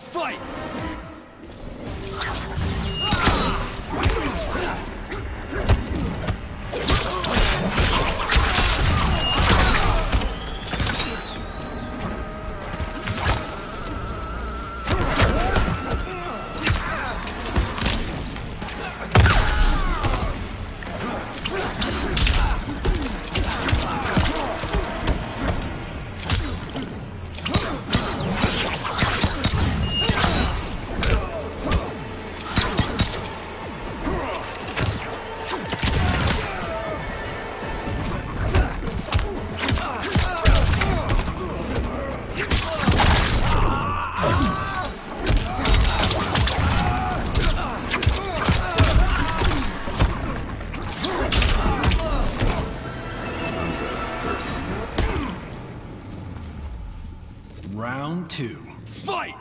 Fight! Two. Fight!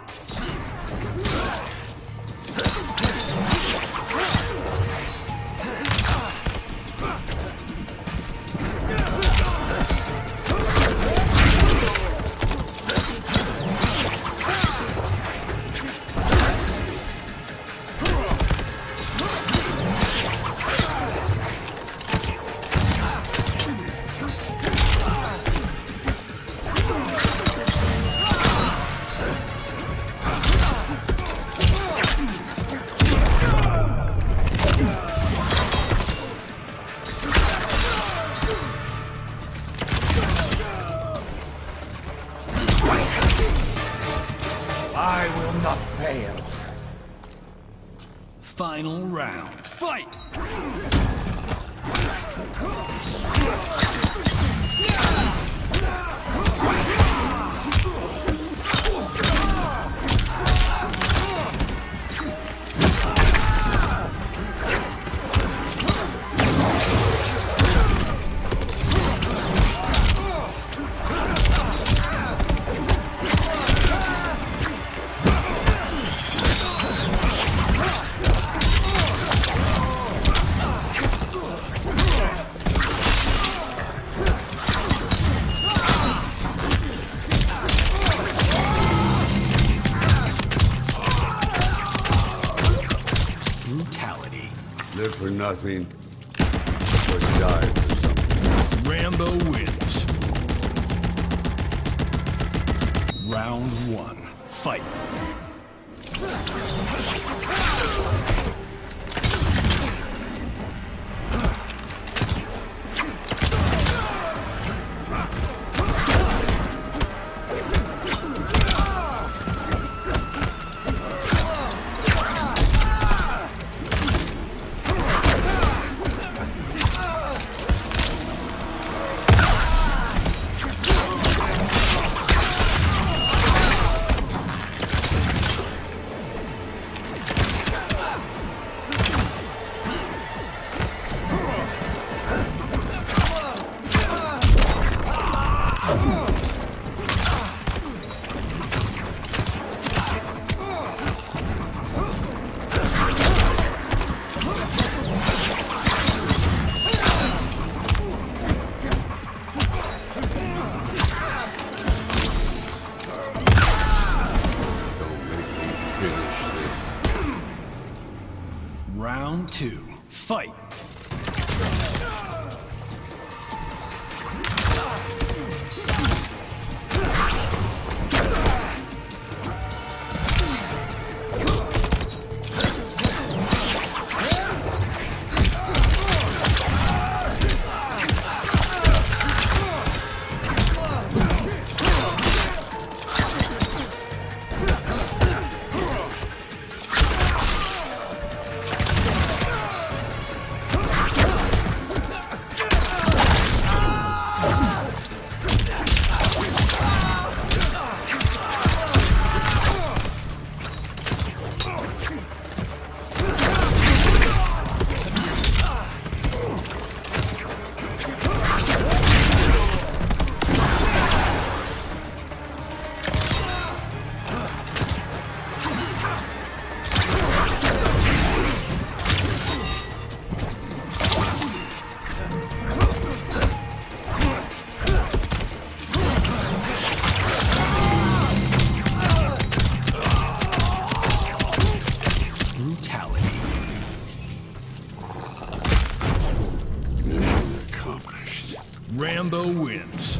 I will not fail. Final round. Fight! Brutality. Live for nothing, or die for something. Rambo wins. Round one. Fight. Round two. Fight. Rambo wins.